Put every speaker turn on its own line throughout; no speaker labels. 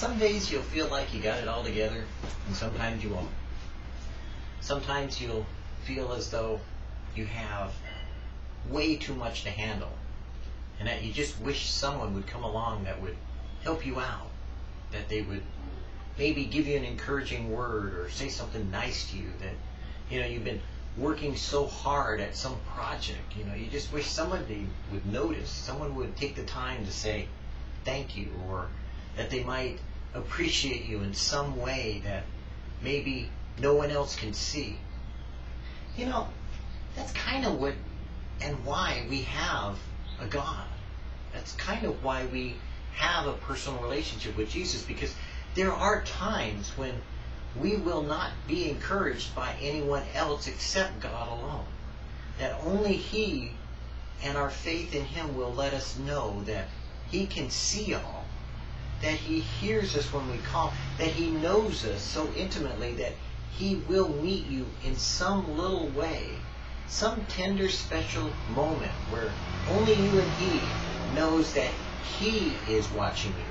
some days you'll feel like you got it all together, and sometimes you won't. Sometimes you'll feel as though you have way too much to handle, and that you just wish someone would come along that would help you out, that they would maybe give you an encouraging word or say something nice to you that you know you've been working so hard at some project you know you just wish somebody would notice someone would take the time to say thank you or that they might appreciate you in some way that maybe no one else can see. You know that's kind of what and why we have a god. That's kind of why we have a personal relationship with jesus because there are times when we will not be encouraged by anyone else except God alone. That only He and our faith in Him will let us know that He can see all, that He hears us when we call, that He knows us so intimately that He will meet you in some little way, some tender, special moment where only you and He knows that He is watching you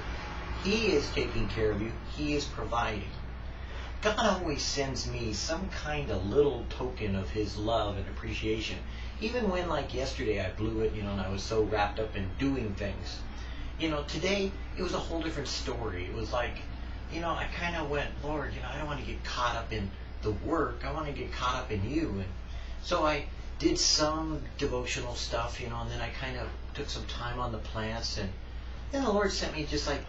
he is taking care of you. He is providing. God always sends me some kind of little token of his love and appreciation. Even when, like yesterday, I blew it, you know, and I was so wrapped up in doing things. You know, today, it was a whole different story. It was like, you know, I kind of went, Lord, you know, I don't want to get caught up in the work. I want to get caught up in you. And so I did some devotional stuff, you know, and then I kind of took some time on the plants. And then the Lord sent me just like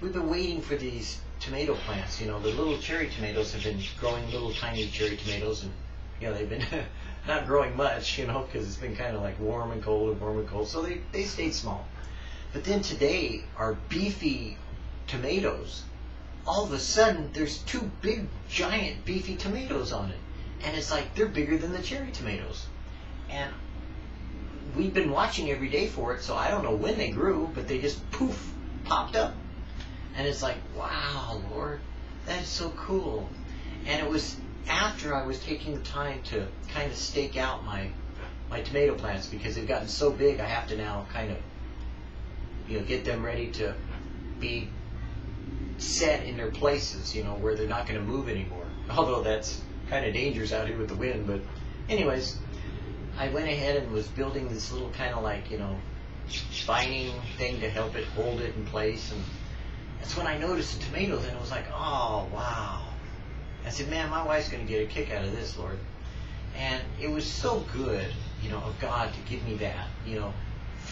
we've been waiting for these tomato plants. You know, the little cherry tomatoes have been growing little tiny cherry tomatoes, and you know they've been not growing much. You know, because it's been kind of like warm and cold and warm and cold, so they they stayed small. But then today, our beefy tomatoes, all of a sudden, there's two big, giant, beefy tomatoes on it, and it's like they're bigger than the cherry tomatoes, and we've been watching every day for it, so I don't know when they grew, but they just poof popped up. And it's like, wow, Lord, that is so cool. And it was after I was taking the time to kind of stake out my my tomato plants because they've gotten so big I have to now kind of you know get them ready to be set in their places, you know, where they're not going to move anymore. Although that's kind of dangerous out here with the wind, but anyways, I went ahead and was building this little kind of like, you know, vining thing to help it hold it in place and that's when I noticed the tomatoes, and it was like, oh, wow. I said, man, my wife's going to get a kick out of this, Lord. And it was so good, you know, of God to give me that, you know,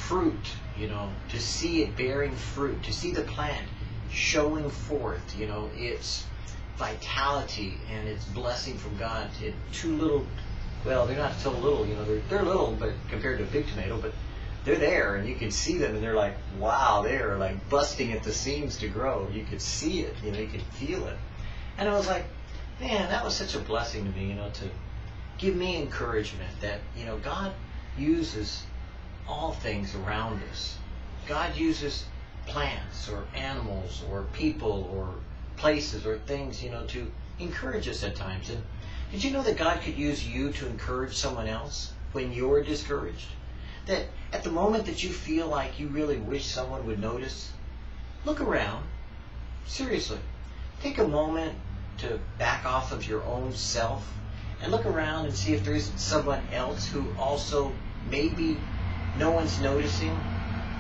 fruit, you know, to see it bearing fruit, to see the plant showing forth, you know, its vitality and its blessing from God. It, two little, well, they're not so little, you know, they're, they're little, but compared to a big tomato, but they're there and you can see them and they're like, wow, they're like busting at the seams to grow. You could see it, you know, you could feel it. And I was like, man, that was such a blessing to me, you know, to give me encouragement that, you know, God uses all things around us. God uses plants or animals or people or places or things, you know, to encourage us at times. And did you know that God could use you to encourage someone else when you're discouraged? that at the moment that you feel like you really wish someone would notice, look around. Seriously. Take a moment to back off of your own self and look around and see if there's someone else who also maybe no one's noticing,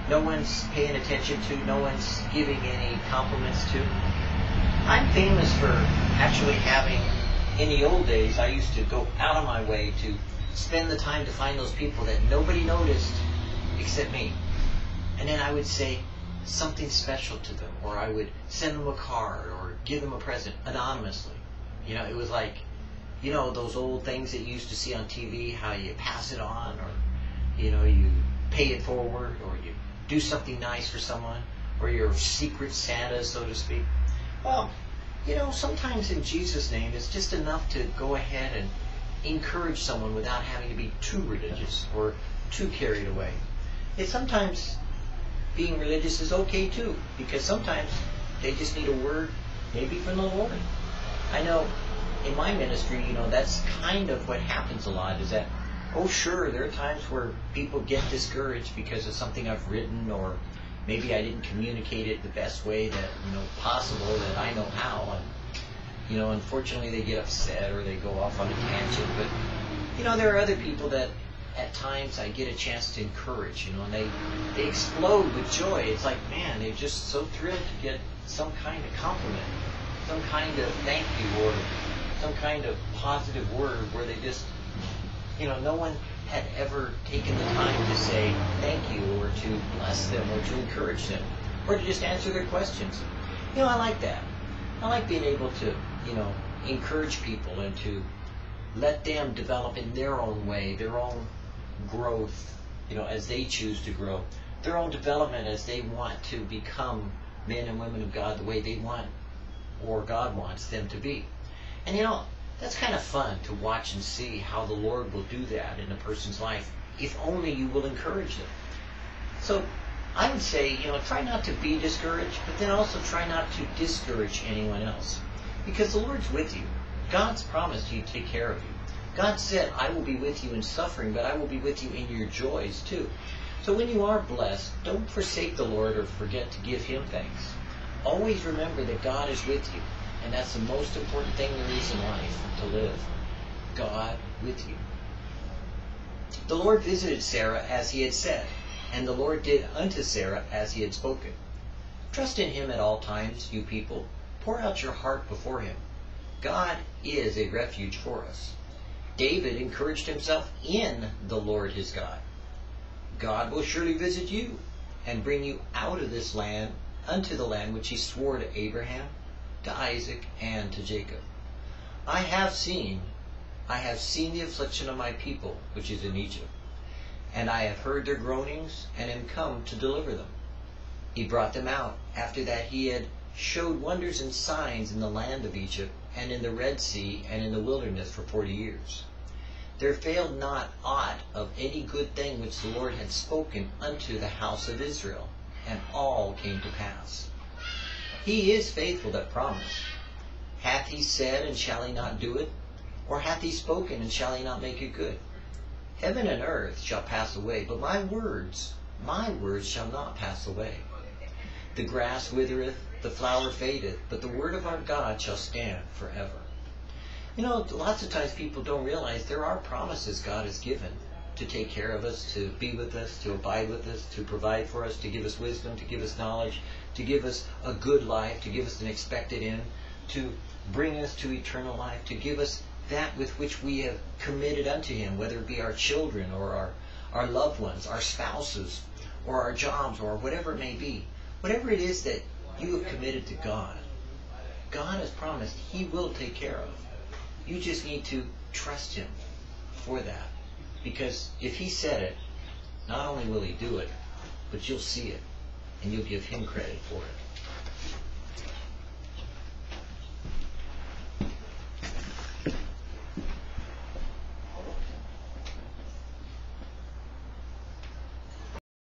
no one's paying attention to, no one's giving any compliments to. I'm famous for actually having, in the old days, I used to go out of my way to spend the time to find those people that nobody noticed except me. And then I would say something special to them, or I would send them a card or give them a present anonymously. You know, it was like, you know, those old things that you used to see on TV, how you pass it on, or, you know, you pay it forward, or you do something nice for someone, or you're secret Santa, so to speak. Well, you know, sometimes in Jesus' name, it's just enough to go ahead and encourage someone without having to be too religious or too carried away. It's sometimes being religious is okay too, because sometimes they just need a word, maybe from the Lord. I know in my ministry, you know, that's kind of what happens a lot is that, oh, sure, there are times where people get discouraged because of something I've written or, maybe I didn't communicate it the best way that you know possible that I know how. And you know, unfortunately, they get upset or they go off on a tangent. But you know, there are other people that at times I get a chance to encourage. You know, and they they explode with joy. It's like, man, they're just so thrilled to get some kind of compliment, some kind of thank you, or some kind of positive word where they just, you know, no one had ever taken the time to say thank you or to bless them or to encourage them or to just answer their questions. You know, I like that. I like being able to, you know, encourage people and to let them develop in their own way, their own growth, you know, as they choose to grow, their own development as they want to become men and women of God the way they want or God wants them to be. And you know, that's kind of fun to watch and see how the Lord will do that in a person's life if only you will encourage them. So I would say, you know, try not to be discouraged, but then also try not to discourage anyone else. Because the Lord's with you. God's promised to take care of you. God said, I will be with you in suffering, but I will be with you in your joys too. So when you are blessed, don't forsake the Lord or forget to give him thanks. Always remember that God is with you. And that's the most important thing there is in life, to live. God with you. The Lord visited Sarah as he had said, and the Lord did unto Sarah as he had spoken. Trust in him at all times, you people. Pour out your heart before him. God is a refuge for us. David encouraged himself in the Lord his God. God will surely visit you and bring you out of this land unto the land which he swore to Abraham, to Isaac, and to Jacob. I have seen, I have seen the affliction of my people which is in Egypt, and I have heard their groanings, and am come to deliver them. He brought them out after that he had showed wonders and signs in the land of Egypt, and in the Red Sea, and in the wilderness for forty years. There failed not aught of any good thing which the Lord had spoken unto the house of Israel, and all came to pass. He is faithful that promised. Hath he said, and shall he not do it? Or hath he spoken, and shall he not make it good? Heaven and earth shall pass away, but my words, my words shall not pass away. The grass withereth, the flower fadeth, but the word of our God shall stand forever. You know, lots of times people don't realize there are promises God has given to take care of us, to be with us, to abide with us, to provide for us, to give us wisdom, to give us knowledge, to give us a good life, to give us an expected end, to bring us to eternal life, to give us that with which we have committed unto Him, whether it be our children or our, our loved ones, our spouses, or our jobs, or whatever it may be. Whatever it is that you have committed to God, God has promised He will take care of. You just need to trust Him for that. Because if He said it, not only will He do it, but you'll see it, and you'll give Him credit for it.